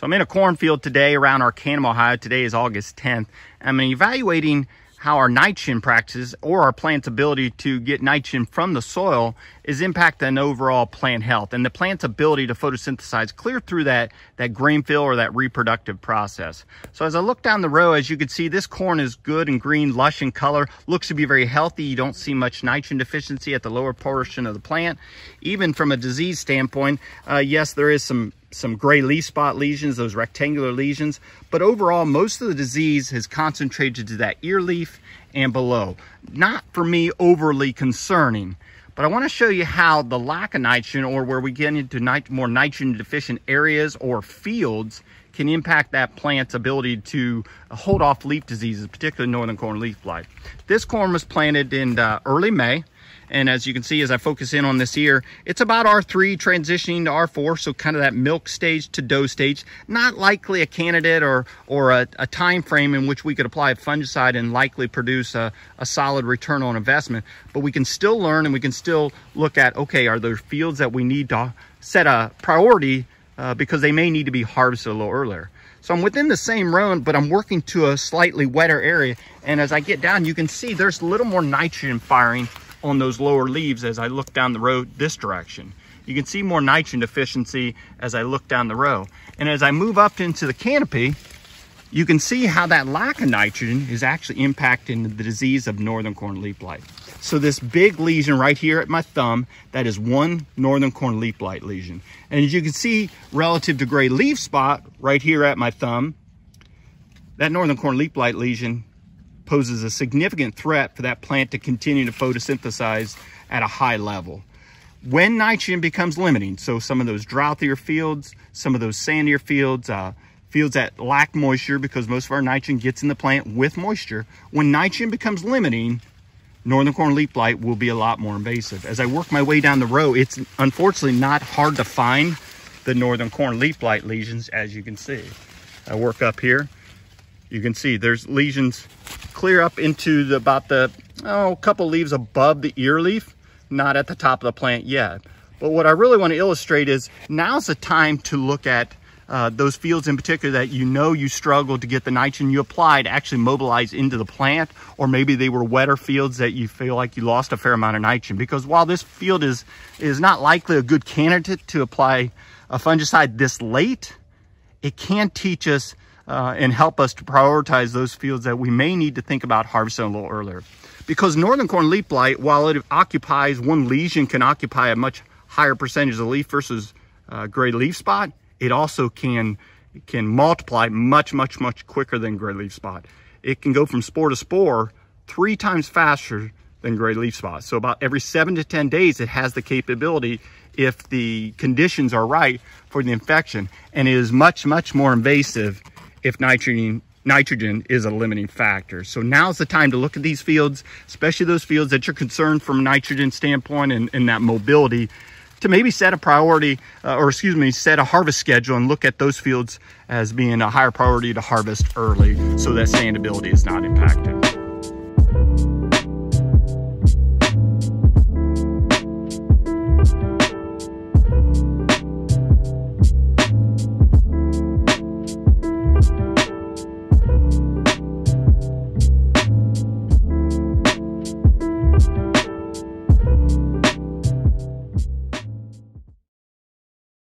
So I'm in a cornfield today around Arcanum, Ohio. Today is August 10th. I'm evaluating how our nitrogen practices or our plant's ability to get nitrogen from the soil is impacting overall plant health and the plant's ability to photosynthesize clear through that, that grain fill or that reproductive process. So as I look down the row, as you can see, this corn is good and green, lush in color, looks to be very healthy. You don't see much nitrogen deficiency at the lower portion of the plant. Even from a disease standpoint, uh, yes, there is some some gray leaf spot lesions, those rectangular lesions, but overall, most of the disease has concentrated to that ear leaf and below. Not for me overly concerning, but I want to show you how the lack of nitrogen or where we get into nit more nitrogen deficient areas or fields can impact that plant's ability to hold off leaf diseases, particularly northern corn leaf blight. This corn was planted in uh, early May. And as you can see, as I focus in on this ear, it's about R3 transitioning to R4. So kind of that milk stage to dough stage, not likely a candidate or, or a, a time frame in which we could apply a fungicide and likely produce a, a solid return on investment. But we can still learn and we can still look at, okay, are there fields that we need to set a priority uh, because they may need to be harvested a little earlier. So I'm within the same row, but I'm working to a slightly wetter area. And as I get down, you can see there's a little more nitrogen firing on those lower leaves as I look down the road this direction. You can see more nitrogen deficiency as I look down the row. And as I move up into the canopy, you can see how that lack of nitrogen is actually impacting the disease of northern corn leaf blight. So this big lesion right here at my thumb, that is one northern corn leaf blight lesion. And as you can see, relative to gray leaf spot right here at my thumb, that northern corn leaf blight lesion poses a significant threat for that plant to continue to photosynthesize at a high level. When nitrogen becomes limiting, so some of those droughthier fields, some of those sandier fields, uh, fields that lack moisture because most of our nitrogen gets in the plant with moisture, when nitrogen becomes limiting, northern corn leaf blight will be a lot more invasive. As I work my way down the row, it's unfortunately not hard to find the northern corn leaf blight lesions, as you can see. I work up here. You can see there's lesions clear up into the, about the, oh, couple leaves above the ear leaf, not at the top of the plant yet. But what I really want to illustrate is now's the time to look at uh, those fields in particular that you know you struggled to get the nitrogen you applied actually mobilize into the plant, or maybe they were wetter fields that you feel like you lost a fair amount of nitrogen. Because while this field is, is not likely a good candidate to apply a fungicide this late, it can teach us uh, and help us to prioritize those fields that we may need to think about harvesting a little earlier. Because northern corn leaf blight, while it occupies, one lesion can occupy a much higher percentage of the leaf versus uh, gray leaf spot, it also can, can multiply much, much, much quicker than gray leaf spot. It can go from spore to spore three times faster than gray leaf spot. So about every seven to 10 days, it has the capability if the conditions are right for the infection and it is much, much more invasive if nitrogen nitrogen is a limiting factor. So now's the time to look at these fields, especially those fields that you're concerned from a nitrogen standpoint and, and that mobility to maybe set a priority uh, or excuse me, set a harvest schedule and look at those fields as being a higher priority to harvest early so that standability is not impacted.